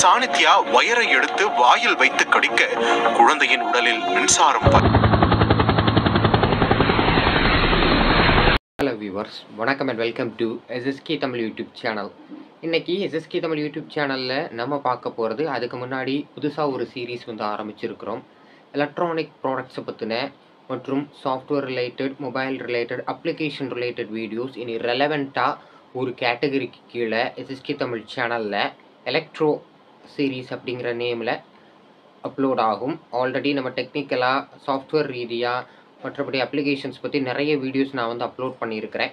சாணித்யா வயரை எடுத்து வாயில் வைத்து கடிக்க குழந்தையின் உடலில் மின்சாரம் ஹலோ வியூவர்ஸ் வணக்கம் and welcome to SSK Tamil YouTube channel இன்றைக்கி எஸ்எஸ்கே தமிழ் யூடியூப் சேனலில் நம்ம பார்க்க போகிறது அதுக்கு முன்னாடி புதுசாக ஒரு சீரீஸ் வந்து ஆரம்பிச்சிருக்கிறோம். எலக்ட்ரானிக் ப்ராடக்ட்ஸை பற்றின மற்றும் software related mobile related application related videos இனி ரெலவெண்ட்டாக ஒரு கேட்டகரிக்கு கீழே எஸ்எஸ்கே தமிழ் சேனலில் எலக்ட்ரோ சீரீஸ் அப்படிங்கிற நேமில் அப்லோட் ஆகும். ஆல்ரெடி நம்ம டெக்னிக்கலாக சாஃப்ட்வேர் ரீதியாக மற்றபடி அப்ளிகேஷன்ஸ் பற்றி நிறைய வீடியோஸ் நான் வந்து அப்லோட் பண்ணியிருக்கிறேன்.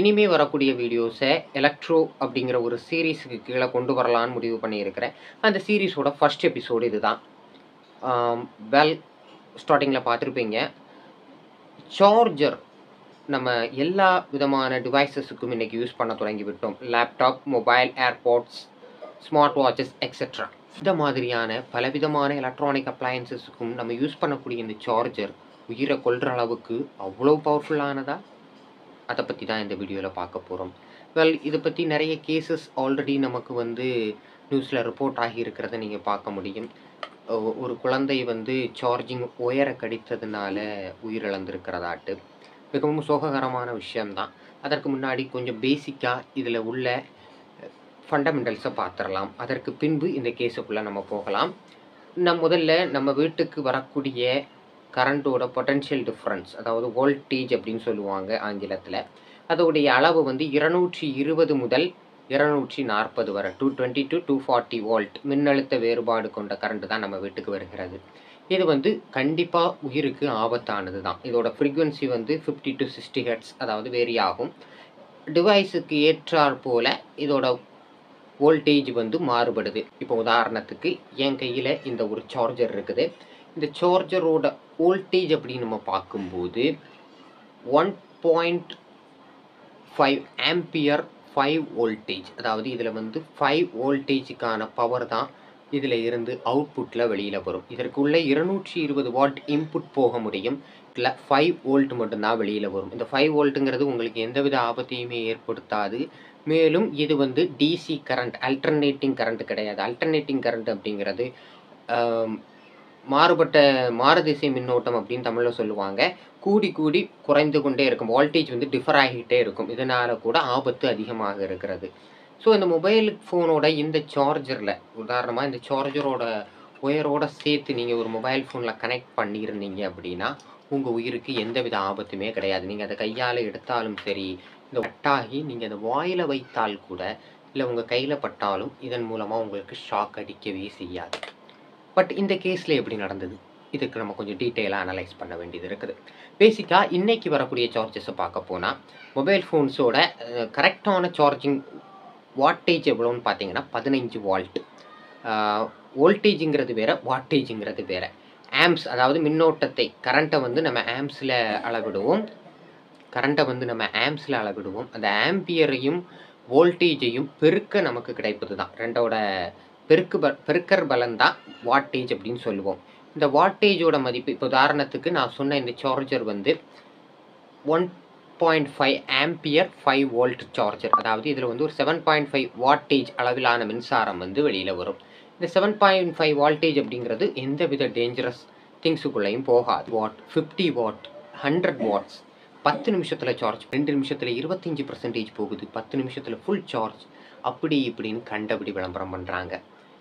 இனிமே வரக்கூடிய வீடியோஸை எலக்ட்ரோ அப்படிங்கிற ஒரு சீரீஸுக்கு கீழே கொண்டு வரலான்னு முடிவு பண்ணியிருக்கிறேன். அந்த சீரீஸோட ஃபர்ஸ்ட் எபிசோடு இதுதான். வெல் ஸ்டார்டிங்கில் பார்த்துருப்பீங்க. சார்ஜர் நம்ம எல்லா விதமான டிவைசஸுக்கும் இன்றைக்கி யூஸ் பண்ண தொடங்கி விட்டோம் laptop mobile AirPods smart watches etcetera இந்த மாதிரியான பலவிதமான எலக்ட்ரானிக் அப்ளையன்சஸுக்கும் நம்ம யூஸ் பண்ணக்கூடிய இந்த சார்ஜர் உயிரை கொள்கிற அளவுக்கு அவ்வளோ பவர்ஃபுல்லானதா அதை பற்றி தான் இந்த வீடியோவில் பார்க்க போகிறோம் வெல் இதை பற்றி நிறைய கேசஸ் ஆல்ரெடி நமக்கு வந்து நியூஸில் ரிப்போர்ட் ஆகி இருக்கிறத நீங்கள் பார்க்க முடியும். ஒரு குழந்தை வந்து சார்ஜிங் ஒயரை கடித்ததுனால உயிரிழந்திருக்கிறதாட்டு. மிகவும் சோககரமான விஷயம்தான். அதற்கு முன்னாடி கொஞ்சம் பேசிக்காக இதில் உள்ள ஃபண்டமெண்டல்ஸை பார்த்துடலாம் அதற்கு பின்பு இந்த கேஸுக்குள்ளே நம்ம போகலாம். நம் முதல்ல நம்ம வீட்டுக்கு வரக்கூடிய கரண்ட்டோட பொட்டன்ஷியல் டிஃப்ரென்ஸ் அதாவது வோல்டேஜ் அப்படின்னு சொல்லுவாங்க ஆங்கிலத்தில். அதோடைய அளவு வந்து இருநூற்றி இருபது முதல் இருநூற்றி நாற்பது வரை two twenty to two forty volt மின்னழுத்த வேறுபாடு கொண்ட கரண்ட் தான் நம்ம வீட்டுக்கு வருகிறது. இது வந்து கண்டிப்பாக உயிருக்கு ஆபத்தானது தான். இதோட ஃப்ரீக்வன்சி வந்து ஃபிஃப்டி டு சிக்ஸ்டி ஹெட்ஸ் அதாவது வேரி ஆகும். டிவைஸுக்கு ஏற்றாற் போல இதோட வோல்டேஜ் வந்து மாறுபடுது. இப்போ உதாரணத்துக்கு என் கையில் இந்த ஒரு சார்ஜர் இருக்குது. இந்த சார்ஜரோட வோல்டேஜ் அப்படின்னு நம்ம பார்க்கும்போது one point five ampere five voltage அதாவது இதில் வந்து ஃபைவ் வோல்டேஜுக்கான பவர் தான் இதில் இருந்து அவுட்புட்டில் வெளியில் வரும். இதற்குள்ளே இருநூற்றி இருபது வாட் இன்புட் போக முடியும். இல்லை ஃபைவ் வோல்ட் மட்டும்தான் வெளியில் வரும். இந்த ஃபைவ் வோல்ட்டுங்கிறது உங்களுக்கு எந்தவித ஆபத்தையுமே ஏற்படுத்தாது. மேலும் இது வந்து டிசி கரண்ட் அல்டர்னேட்டிங் கரண்ட் கிடையாது. அல்டர்னேட்டிங் கரண்ட் அப்படிங்கிறது மாறுபட்ட மாறுதிசை மின்னோட்டம் அப்படின்னு தமிழில் சொல்லுவாங்க. கூடி கூடி குறைந்து கொண்டே இருக்கும். வோல்டேஜ் வந்து டிஃபர் ஆகிட்டே இருக்கும். இதனால் கூட ஆபத்து அதிகமாக இருக்கிறது. ஸோ இந்த மொபைல் ஃபோனோட இந்த சார்ஜரில் உதாரணமாக இந்த சார்ஜரோட ஒயரோட சேர்த்து நீங்கள் ஒரு மொபைல் ஃபோனில் கனெக்ட் பண்ணியிருந்தீங்க அப்படின்னா உங்கள் உயிருக்கு எந்தவித ஆபத்துமே கிடையாது. நீங்கள் அதை கையால் எடுத்தாலும் சரி இந்த கட்டாகி நீங்கள் அதை வாயில் வைத்தால் கூட இல்லை உங்கள் கையில் பட்டாலும் இதன் மூலமாக உங்களுக்கு ஷாக் அடிக்கவே செய்யாது. பட் இந்த கேஸில் எப்படி நடந்தது? இதுக்கு நம்ம கொஞ்சம் டீட்டெயிலாக அனலைஸ் பண்ண வேண்டியது இருக்குது. பேசிக்காக இன்றைக்கி வரக்கூடிய சார்ஜஸை பார்க்க போனால் மொபைல் ஃபோன்ஸோட கரெக்டான சார்ஜிங் வாட்டேஜ் எவ்வளோன்னு பார்த்தீங்கன்னா பதினஞ்சு வால்ட் வோல்டேஜுங்கிறது வேறு வாட்டேஜுங்கிறது வேறு. ஆம்ஸ் அதாவது மின்னோட்டத்தை கரண்ட்டை வந்து நம்ம ஆம்ஸில் அளவிடுவோம். கரண்ட்டை வந்து நம்ம ஆம்ஸில் அளவிடுவோம். அந்த ஆம்பியரையும் வோல்டேஜையும் பெருக்க நமக்கு கிடைப்பது தான் ரெண்டோட பெருக்கு ப பெருக்கர் பலன் தான் வாட்டேஜ் அப்படின்னு சொல்லுவோம். இந்த வாட்டேஜோட மதிப்பு இப்போ உதாரணத்துக்கு நான் சொன்ன இந்த சார்ஜர் வந்து one point five ampere five volt charger. அதாவது இதில் வந்து ஒரு செவன் பாயிண்ட் ஃபைவ் வாட்டேஜ் அளவிலான மின்சாரம் வந்து வெளியில் வரும். இந்த செவன் பாயிண்ட் ஃபைவ் வால்டேஜ் அப்படிங்கிறது எந்தவித டேஞ்சரஸ் திங்ஸுக்குள்ளேயும் போகாது. Watt fifty watt hundred watts பத்து நிமிஷத்தில் சார்ஜ் ரெண்டு நிமிஷத்தில் இருபத்தஞ்சி பர்சன்டேஜ் போகுது பத்து நிமிஷத்தில் ஃபுல் சார்ஜ் அப்படி இப்படின்னு கண்டபடி விளம்பரம் பண்ணுறாங்க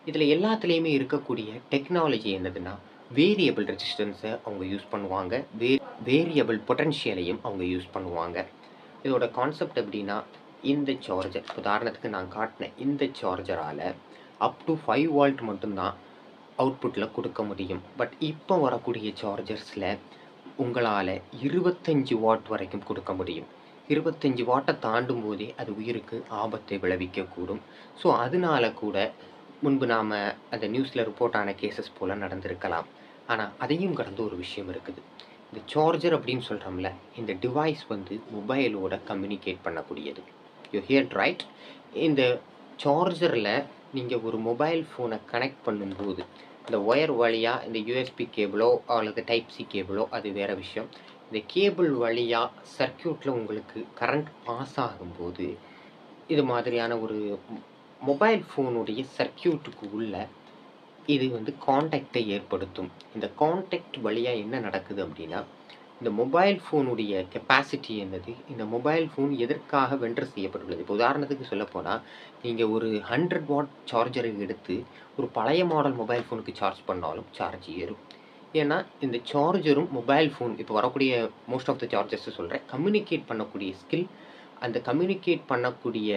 இதில் எல்லாத்துலேயுமே இருக்கக்கூடிய டெக்னாலஜி என்னதுன்னா வேரியபிள் ரெசிஸ்டன்ஸை அவங்க யூஸ் பண்ணுவாங்க. வே வேரியபிள் பொட்டன்ஷியலையும் அவங்க யூஸ் பண்ணுவாங்க. இதோட கான்செப்ட் எப்படின்னா இந்த சார்ஜர் உதாரணத்துக்கு நான் காட்டின இந்த சார்ஜரால் அப் டு ஃபைவ் வால்ட் மட்டும்தான் அவுட்புட்டில் கொடுக்க முடியும். பட் இப்போ வரக்கூடிய சார்ஜர்ஸில் உங்களால் இருபத்தஞ்சி வாட் வரைக்கும் கொடுக்க முடியும். இருபத்தஞ்சி வாட்டை தாண்டும் போதே அது உயிருக்கு ஆபத்தை விளைவிக்கக்கூடும் ஸோ அதனால கூட முன்பு நாம் அந்த நியூஸில் ரிப்போர்ட் ஆன கேசஸ் போல் நடந்திருக்கலாம். ஆனால் அதையும் கடந்து ஒரு விஷயம் இருக்குது. இந்த சார்ஜர் அப்படின்னு சொல்கிறோம்ல இந்த டிவைஸ் வந்து மொபைலோட கம்யூனிகேட் பண்ணக்கூடியது. யூ ஹியர் ரைட் இந்த சார்ஜரில் நீங்கள் ஒரு மொபைல் ஃபோனை கனெக்ட் பண்ணும்போது இந்த ஒயர் வழியாக இந்த யூஎஸ்பி கேபிளோ அல்லது டைப் சி கேபிளோ அது வேறு விஷயம். இந்த கேபிள் வழியாக சர்க்யூட்டில் உங்களுக்கு கரண்ட் பாஸ் ஆகும்போது இது மாதிரியான ஒரு மொபைல் ஃபோனுடைய சர்க்கியூட்டுக்கு உள்ள இது வந்து காண்டாக்டை ஏற்படுத்தும். இந்த காண்டாக்ட் வழியாக என்ன நடக்குது அப்படின்னா இந்த மொபைல் ஃபோனுடைய கெப்பாசிட்டி என்னது? இந்த மொபைல் ஃபோன் எதற்காக வென்று செய்யப்பட்டுள்ளது? இப்போ உதாரணத்துக்கு சொல்லப்போனால் நீங்கள் ஒரு ஹண்ட்ரட் வாட் சார்ஜரை எடுத்து ஒரு பழைய மாடல் மொபைல் ஃபோனுக்கு சார்ஜ் பண்ணாலும் சார்ஜ் ஏறும். ஏன்னா இந்த சார்ஜரும் மொபைல் ஃபோன் இப்போ வரக்கூடிய மோஸ்ட் ஆஃப் த சார்ஜர்ஸ் சொல்கிறேன் கம்யூனிகேட் பண்ணக்கூடிய ஸ்கில் அந்த கம்யூனிகேட் பண்ணக்கூடிய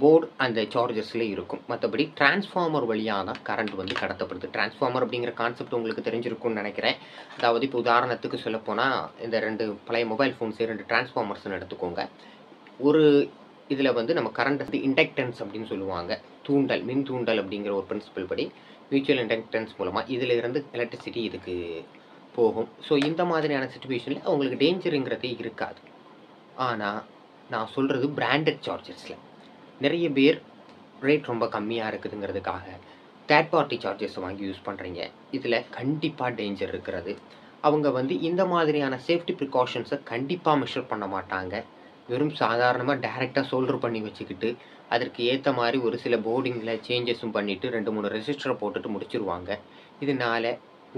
போர்டு அந்த சார்ஜர்ஸில் இருக்கும். மற்றபடி டிரான்ஸ்ஃபார்மர் வழியாக தான் கரண்ட் வந்து கடத்தப்படுது. டிரான்ஸ்ஃபார்மர் அப்படிங்கிற கான்செப்ட் உங்களுக்கு தெரிஞ்சிருக்கும்னு நினைக்கிறேன். அதாவது இப்போ உதாரணத்துக்கு சொல்லப்போனால் இந்த ரெண்டு பழைய மொபைல் ஃபோன்ஸு ரெண்டு டிரான்ஸ்ஃபார்மர்ஸ்னு எடுத்துக்கோங்க. ஒரு இதில் வந்து நம்ம கரண்ட் வந்து இண்டக்டன்ஸ் அப்படின்னு சொல்லுவாங்க. தூண்டல் மின் தூண்டல் அப்படிங்கிற ஒரு பிரின்சிபல் படி மியூச்சுவல் இண்டக்டன்ஸ் மூலமாக இதில் இருந்து எலக்ட்ரிசிட்டி இதுக்கு போகும். ஸோ இந்த மாதிரியான சுச்சுவேஷனில் அவங்களுக்கு டேஞ்சருங்கிறதே இருக்காது. ஆனால் நான் சொல்கிறது பிராண்டட் சார்ஜர்ஸில் நிறைய பேர் ரேட் ரொம்ப கம்மியாக இருக்குதுங்கிறதுக்காக தேர்ட் பார்ட்டி சார்ஜஸ் வாங்கி யூஸ் பண்ணுறீங்க இதில் கண்டிப்பாக டேஞ்சர் இருக்கிறது. அவங்க வந்து இந்த மாதிரியான சேஃப்டி ப்ரிகாஷன்ஸை கண்டிப்பாக மெஷர் பண்ண மாட்டாங்க. வெறும் சாதாரணமாக டைரெக்டாக சோல்டர் பண்ணி வச்சுக்கிட்டு அதற்கு ஏற்ற மாதிரி ஒரு சில போர்டிங்கில் சேஞ்சஸும் பண்ணிவிட்டு ரெண்டு மூணு ரெஜிஸ்டரை போட்டுட்டு முடிச்சிருவாங்க. இதனால்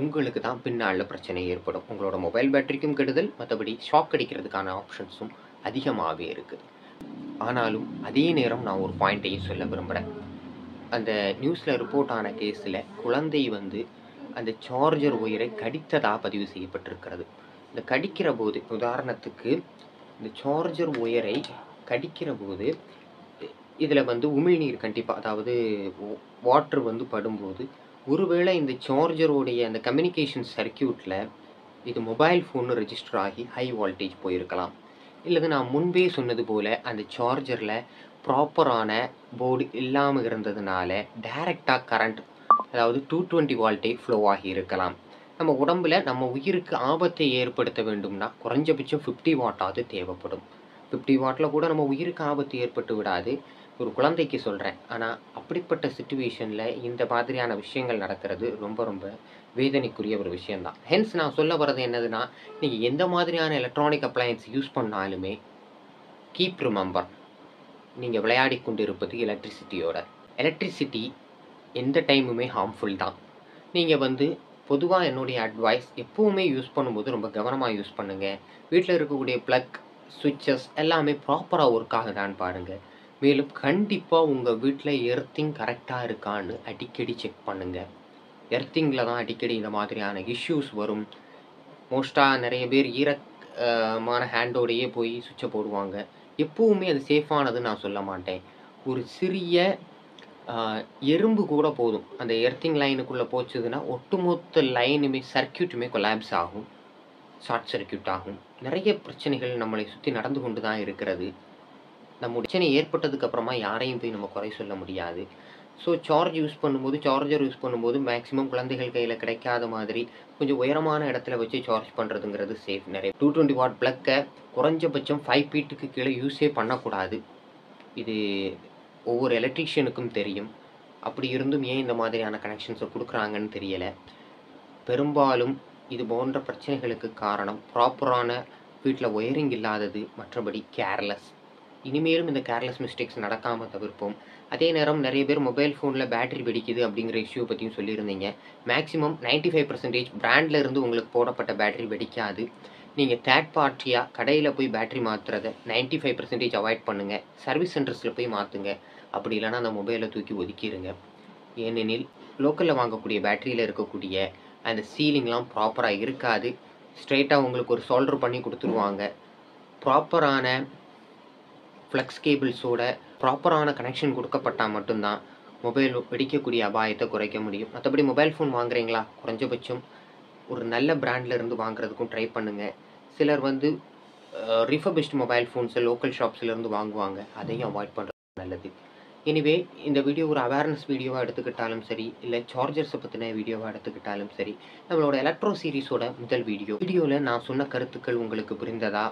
உங்களுக்கு தான் பின்னால் பிரச்சனை ஏற்படும். உங்களோட மொபைல் பேட்டரிக்கும் கெடுதல் மற்றபடி ஷாக் அடிக்கிறதுக்கான ஆப்ஷன்ஸும் அதிகமாகவே இருக்குது. ஆனாலும் அதே நேரம் நான் ஒரு பாயிண்ட்டையும் சொல்ல விரும்புகிறேன் அந்த நியூஸில் ரிப்போர்ட் ஆன கேஸில் குழந்தை வந்து அந்த சார்ஜர் ஒயரை கடித்ததாக பதிவு செய்யப்பட்டிருக்கிறது. இந்த கடிக்கிற போது உதாரணத்துக்கு இந்த சார்ஜர் ஒயரை கடிக்கிற போது இதில் வந்து உமிழ்நீர் கண்டிப்பாக அதாவது வாட்ரு வந்து படும்போது ஒருவேளை இந்த சார்ஜருடைய அந்த கம்யூனிகேஷன் சர்க்கியூட்டில் இது மொபைல் ஃபோன் ரெஜிஸ்டர் ஆகி ஹை வோல்டேஜ் போயிருக்கலாம். இல்லது நான் முன்பே சொன்னது போல் அந்த சார்ஜரில் ப்ராப்பரான போர்டு இல்லாமல் இருந்ததுனால டைரெக்டாக கரண்ட் அதாவது டூ டுவெண்ட்டி வால்ட்டே ஃப்ளோ ஆகி இருக்கலாம். நம்ம உடம்புல நம்ம உயிருக்கு ஆபத்தை ஏற்படுத்த வேண்டும்னா குறைஞ்சபட்சம் ஃபிஃப்டி வாட்டாவது தேவைப்படும். ஃபிஃப்டி வாட்டில் கூட நம்ம உயிருக்கு ஆபத்து ஏற்பட்டு விடாது. ஒரு குழந்தைக்கு சொல்கிறேன் ஆனால் அப்படிப்பட்ட சுச்சுவேஷனில் இந்த மாதிரியான விஷயங்கள் நடக்கிறது ரொம்ப ரொம்ப வேதனைக்குரிய ஒரு விஷயந்தான் ஹென்ஸ் நான் சொல்ல வர்றது என்னதுன்னா நீங்கள் எந்த மாதிரியான எலக்ட்ரானிக் அப்ளையன்ஸ் யூஸ் பண்ணாலுமே கீப் ரிமெம்பர் நீங்கள் விளையாடி கொண்டு இருப்பது எலக்ட்ரிசிட்டியோட எலக்ட்ரிசிட்டி எந்த டைமுமே ஹார்ம்ஃபுல் தான். நீங்கள் வந்து பொதுவாக என்னுடைய அட்வைஸ் எப்போவுமே யூஸ் பண்ணும்போது ரொம்ப கவனமாக யூஸ் பண்ணுங்கள் வீட்டில் இருக்கக்கூடிய ப்ளக் சுவிட்சஸ் எல்லாமே ப்ராப்பராக ஒர்க் ஆகுதான்னு பாருங்கள் மேலும் கண்டிப்பாக உங்கள் வீட்டில் எர்த்திங் கரெக்டாக இருக்கான்னு அடிக்கடி செக் பண்ணுங்கள் எர்த்திங்கில் தான் அடிக்கடி இந்த மாதிரியான இஷ்யூஸ் வரும். மோஸ்ட்டாக நிறைய பேர் ஈரமான ஹேண்டோடையே போய் சுவிட்சை போடுவாங்க. எப்போவுமே அது சேஃபானதுன்னு நான் சொல்ல மாட்டேன். ஒரு சிறிய எறும்பு கூட போதும். அந்த எர்த்திங் லைனுக்குள்ளே போச்சதுன்னா ஒட்டுமொத்த லைனுமே சர்க்கியூட்டுமே கொலாப்ஸ் ஆகும். ஷார்ட் சர்க்கியூட் ஆகும். நிறைய பிரச்சனைகள் நம்மளை சுற்றி நடந்து கொண்டு தான் இருக்கிறது. நம்ம பிரச்சனை ஏற்பட்டதுக்கு அப்புறமா யாரையும் போய் நம்ம குறை சொல்ல முடியாது. ஸோ சார்ஜ் யூஸ் பண்ணும்போது சார்ஜர் யூஸ் பண்ணும்போது மேக்ஸிமம் குழந்தைகள் கையில் கிடைக்காத மாதிரி கொஞ்சம் உயரமான இடத்துல வச்சு சார்ஜ் பண்ணுறதுங்கிறது சேஃப் நிறைய டூ டுவெண்ட்டி வாட் ப்ளக்கை குறைஞ்சபட்சம் ஃபைவ் ஃபீட்டுக்கு கீழே யூஸே பண்ணக்கூடாது. இது ஒவ்வொரு எலக்ட்ரீஷியனுக்கும் தெரியும். அப்படி இருந்தும் ஏன் இந்த மாதிரியான கனெக்ஷன்ஸை கொடுக்குறாங்கன்னு தெரியலை. பெரும்பாலும் இது போன்ற பிரச்சனைகளுக்கு காரணம் ப்ராப்பரான வீட்டில் ஒயரிங் இல்லாதது மற்றபடி கேர்லெஸ் இனிமேலும் இந்த கேர்லெஸ் மிஸ்டேக்ஸ் நடக்காமல் தவிர்ப்போம். அதே நேரம் நிறைய பேர் மொபைல் ஃபோனில் பேட்டரி வெடிக்குது அப்படிங்கிற இஷ்யூ பற்றியும் சொல்லியிருந்தீங்க. மேக்ஸிமம் நைன்ட்டி ஃபைவ் பர்சன்டேஜ் பிராண்டில் இருந்து உங்களுக்கு போடப்பட்ட பேட்டரி வெடிக்காது. நீங்கள் தேர்ட் பார்ட்டியாக கடையில் போய் பேட்டரி மாற்றுறதை நைன்ட்டி ஃபைவ் பர்சன்டேஜ் அவாய்ட் பண்ணுங்கள் சர்வீஸ் சென்டர்ஸில் போய் மாற்றுங்க அப்படி இல்லைனா அந்த மொபைலை தூக்கி ஒதுக்கிடுங்க ஏனெனில் லோக்கலில் வாங்கக்கூடிய பேட்டரியில் இருக்கக்கூடிய அந்த சீலிங்லாம் ப்ராப்பராக இருக்காது. ஸ்ட்ரெயிட்டாக உங்களுக்கு ஒரு சோல்டர் பண்ணி கொடுத்துருவாங்க. ப்ராப்பரான ஃப்ளக்ஸ் கேபிள்ஸோட ப்ராப்பரான கனெக்ஷன் கொடுக்கப்பட்டால் மட்டும்தான் மொபைல் வெடிக்கக்கூடிய அபாயத்தை குறைக்க முடியும். மற்றபடி மொபைல் ஃபோன் வாங்குறீங்களா? குறைஞ்சபட்சம் ஒரு நல்ல பிராண்டில் இருந்து வாங்குறதுக்கும் ட்ரை பண்ணுங்கள் சிலர் வந்து ரிஃபபிஸ்ட் மொபைல் ஃபோன்ஸை லோக்கல் ஷாப்ஸ்லேருந்து வாங்குவாங்க. அதையும் அவாய்ட் பண்ணுறது நல்லது. எனிவே இந்த வீடியோ ஒரு அவேர்னஸ் வீடியோவாக எடுத்துக்கிட்டாலும் சரி இல்லை சார்ஜர்ஸை பற்றின வீடியோவாக எடுத்துக்கிட்டாலும் சரி நம்மளோட எலக்ட்ரோ சீரிஸோட முதல் வீடியோ வீடியோவில் நான் சொன்ன கருத்துக்கள் உங்களுக்கு புரிந்ததா?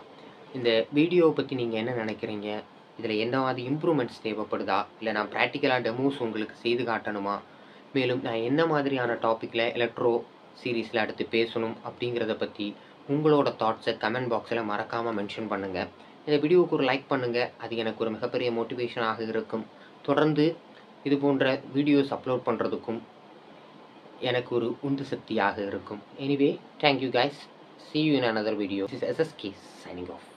இந்த வீடியோவை பற்றி நீங்கள் என்ன நினைக்கிறீங்க? இதில் என்ன மாதிரி இம்ப்ரூவ்மெண்ட்ஸ் தேவைப்படுதா? இல்லை நான் ப்ராக்டிக்கலாக டெமோஸ் உங்களுக்கு செய்து காட்டணுமா? மேலும் நான் என்ன மாதிரியான டாப்பிக்கில் எலக்ட்ரோ சீரீஸில் அடுத்து பேசணும் அப்படிங்கிறத பற்றி உங்களோட தாட்ஸை கமெண்ட் பாக்ஸில் மறக்காமல் மென்ஷன் பண்ணுங்கள் இந்த வீடியோவுக்கு ஒரு லைக் பண்ணுங்கள் அது எனக்கு ஒரு மிகப்பெரிய மோட்டிவேஷனாக இருக்கும். தொடர்ந்து இது போன்ற வீடியோஸ் அப்லோட் பண்ணுறதுக்கும் எனக்கு ஒரு உந்து சக்தியாக இருக்கும். Anyway thank you guys see you in another video. This is SSK signing off.